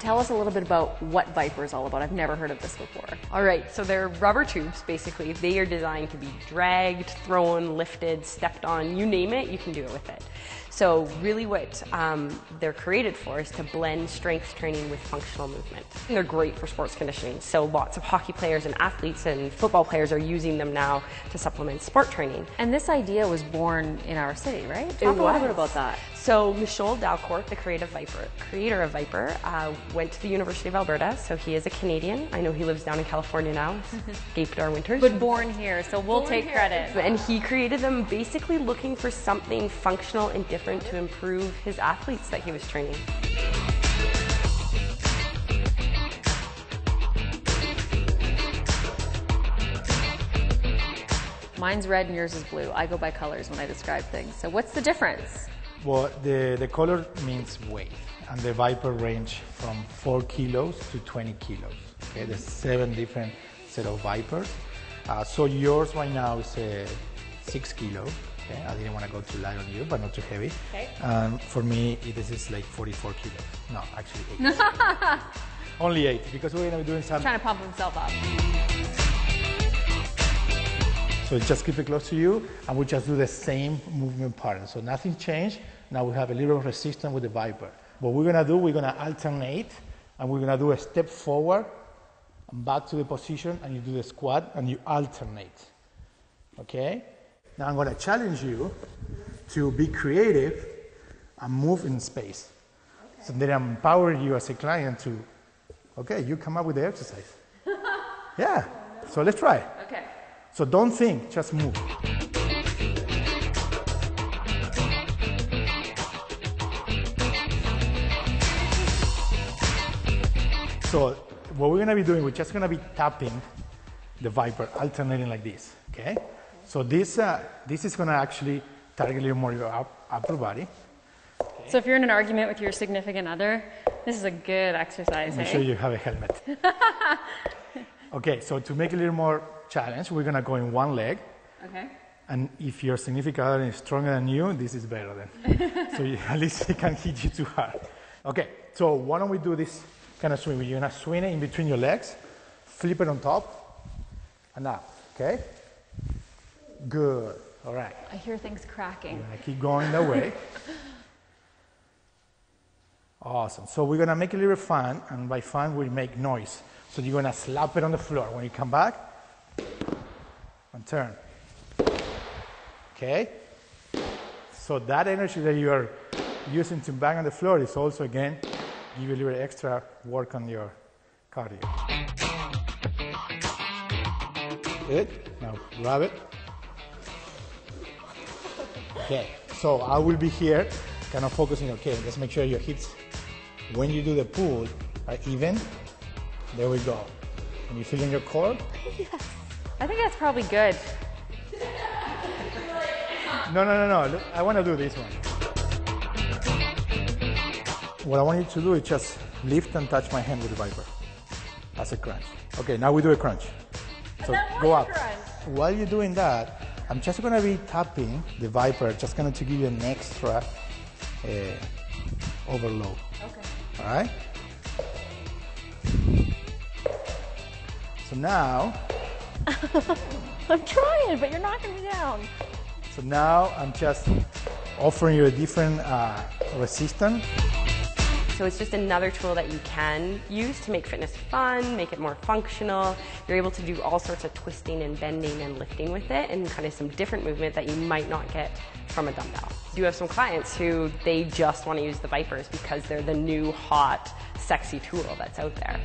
tell us a little bit about what ViPR is all about. I've never heard of this before. All right, so they're rubber tubes basically. They are designed to be dragged, thrown, lifted, stepped on, you name it, you can do it with it. So really what um, they're created for is to blend strength training with functional movement. And they're great for sports conditioning. So lots of hockey players and athletes and football players are using them now to supplement sport training. And this idea was born in our city, right? Talk a little bit about that. So Michol Dalcourt, the creative ViPR, creator of ViPR, uh, went to the University of Alberta. So he is a Canadian. I know he lives down in California now. Escaped our winters. But born here, so we'll Born take here. credit. And he created them basically looking for something functional and different to improve his athletes that he was training. Mine's red and yours is blue. I go by colors when I describe things. So what's the difference? Well, the, the color means weight, and the ViPR range from 4 kilos to 20 kilos. Okay, there's seven different set of ViPRs. Uh, so yours right now is uh, 6 kilo. Okay, I didn't want to go too light on you, but not too heavy. Okay. Um, for me, this is like 44 kilos. No, actually 8. Only 8, because we're going to be doing some Trying to pump himself up. So just keep it close to you, and we just do the same movement pattern. So nothing changed. Now we have a little resistance with the ViPR. What we're gonna do, we're gonna alternate, and we're gonna do a step forward, and back to the position, and you do the squat, and you alternate. Okay? Now I'm gonna challenge you to be creative and move in space. Okay. So then I'm empowering you as a client to, okay, you come up with the exercise. yeah. So let's try. Okay. So don't think, just move. So what we're gonna be doing, we're just gonna be tapping the ViPR, alternating like this, okay? So this, uh, this is gonna actually target a little more your up, upper body. So if you're in an argument with your significant other, this is a good exercise. Make eh? sure you have a helmet. okay, so to make it a little more challenge, we're gonna go in one leg. Okay. And if your significant other is stronger than you, this is better then. so you, at least he can hit you too hard. Okay, so why don't we do this kind of swing? You're gonna swing it in between your legs, flip it on top, and up. Okay? Good. All right. I hear things cracking. You're keep going that way. Awesome. So we're gonna make it a little fun, and by fun we make noise. So you're gonna slap it on the floor. When you come back, turn. Okay? So that energy that you are using to bang on the floor is also again give you a little extra work on your cardio. Good. Now grab it. Okay, so I will be here, kind of focusing. Okay, let's make sure your hips, when you do the pull, are even. There we go. Can you feeling your core? I think that's probably good. No, no, no, no. I want to do this one. What I want you to do is just lift and touch my hand with the ViPR. That's a crunch. Okay, now we do a crunch. So go up. While you're doing that, I'm just going to be tapping the ViPR, just going to give you an extra uh, overload. Okay. All right? So now, I'm trying, but you're knocking me down. so now I'm just offering you a different uh, resistance. So it's just another tool that you can use to make fitness fun, make it more functional. You're able to do all sorts of twisting and bending and lifting with it and kind of some different movement that you might not get from a dumbbell. You have some clients who they just want to use the ViPRs because they're the new hot, sexy tool that's out there.